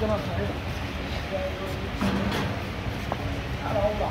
كلام صحيح. على الله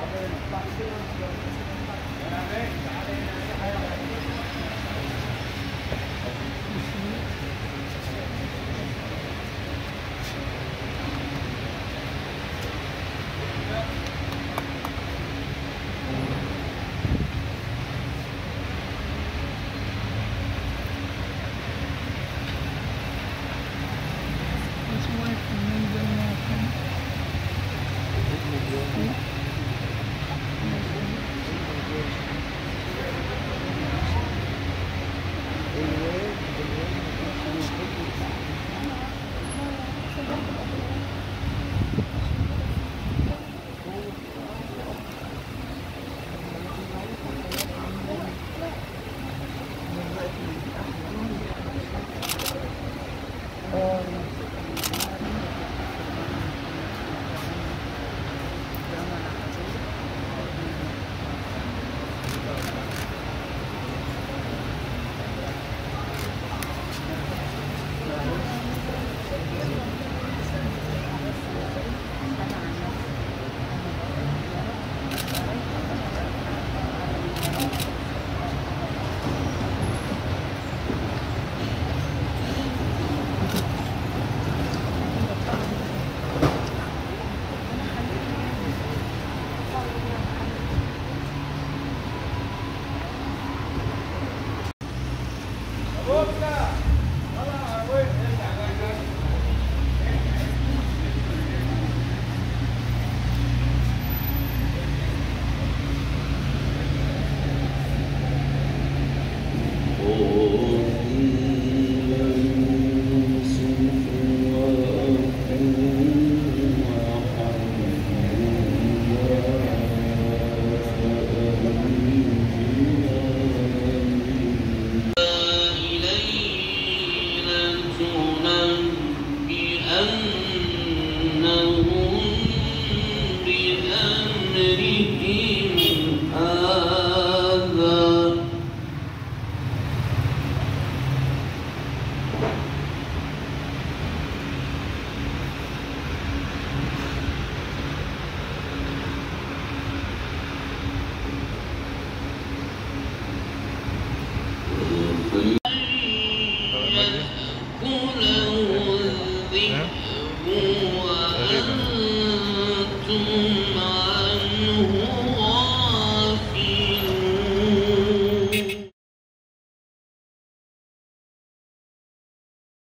嗯。بأمرهم